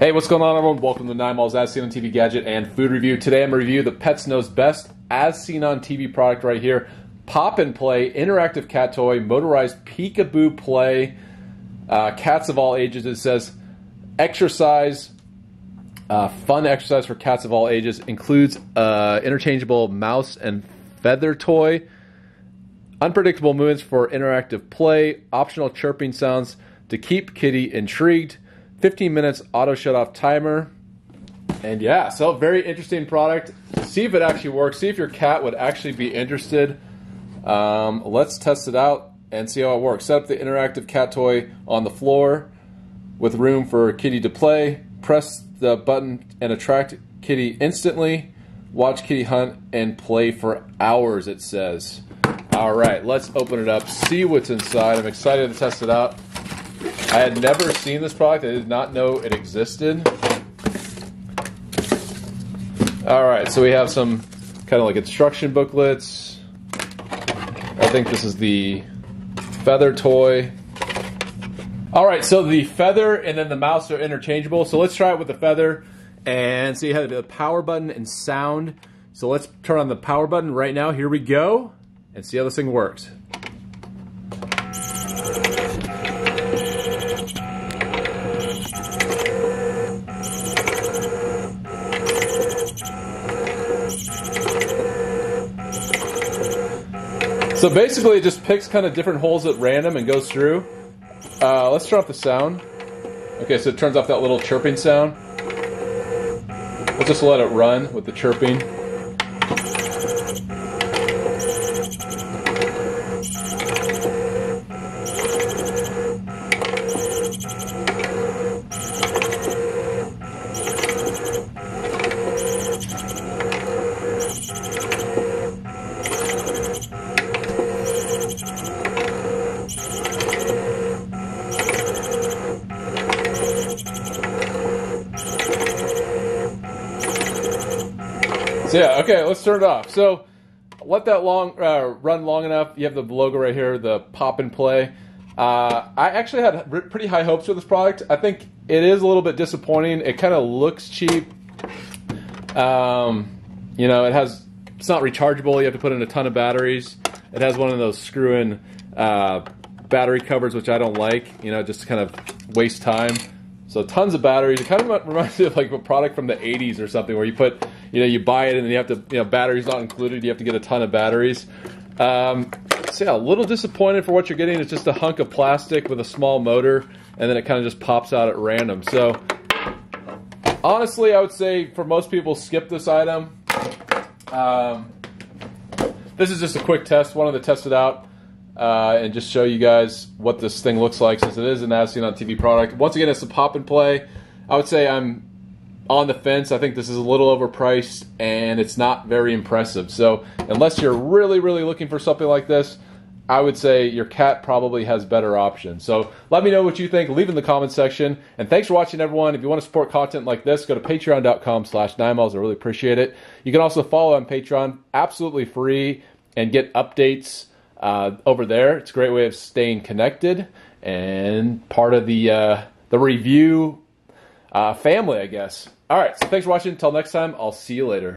Hey, what's going on, everyone? Welcome to Nine Malls As Seen on TV Gadget and Food Review. Today I'm going to review the Pets Knows Best As Seen on TV product right here. Pop and Play Interactive Cat Toy Motorized Peekaboo Play. Uh, cats of all ages. It says exercise, uh, fun exercise for cats of all ages. Includes uh, interchangeable mouse and feather toy. Unpredictable movements for interactive play. Optional chirping sounds to keep kitty intrigued 15 minutes auto shut off timer. And yeah, so very interesting product. See if it actually works. See if your cat would actually be interested. Um, let's test it out and see how it works. Set up the interactive cat toy on the floor with room for kitty to play. Press the button and attract kitty instantly. Watch kitty hunt and play for hours, it says. All right, let's open it up, see what's inside. I'm excited to test it out. I had never seen this product. I did not know it existed. All right, so we have some kind of like instruction booklets. I think this is the feather toy. All right, so the feather and then the mouse are interchangeable. So let's try it with the feather and see how the power button and sound. So let's turn on the power button right now. Here we go and see how this thing works. So basically, it just picks kind of different holes at random and goes through. Uh, let's turn off the sound. Okay, so it turns off that little chirping sound. Let's just let it run with the chirping. So yeah, okay, let's turn it off. So let that long uh, run long enough. You have the logo right here, the pop and play. Uh, I actually had pretty high hopes for this product. I think it is a little bit disappointing. It kind of looks cheap. Um, you know, it has it's not rechargeable. You have to put in a ton of batteries. It has one of those screw-in uh, battery covers, which I don't like. You know, just kind of waste time. So tons of batteries. It kind of reminds me of like a product from the 80s or something where you put, you know, you buy it and then you have to, you know, batteries not included. You have to get a ton of batteries. Um, so yeah, a little disappointed for what you're getting. It's just a hunk of plastic with a small motor and then it kind of just pops out at random. So honestly, I would say for most people, skip this item. Um, this is just a quick test. Wanted to test it out uh, and just show you guys what this thing looks like since it is an as seen on TV product. Once again, it's a pop and play. I would say I'm on the fence. I think this is a little overpriced and it's not very impressive. So unless you're really, really looking for something like this, I would say your cat probably has better options. So let me know what you think. Leave in the comment section. And thanks for watching, everyone. If you want to support content like this, go to patreon.com slash 9malls. I really appreciate it. You can also follow on Patreon, absolutely free, and get updates uh, over there. It's a great way of staying connected and part of the uh, the review uh, family, I guess. All right, so thanks for watching. Until next time, I'll see you later.